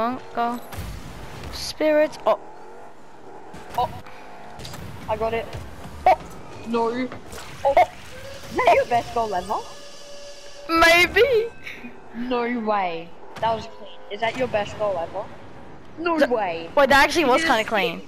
on, go. Spirits. Oh. oh, I got it. Oh, no. Oh, is that your best goal ever? maybe. No way. That was clean. Is that your best goal ever? No way. Wait, that actually was kind of clean.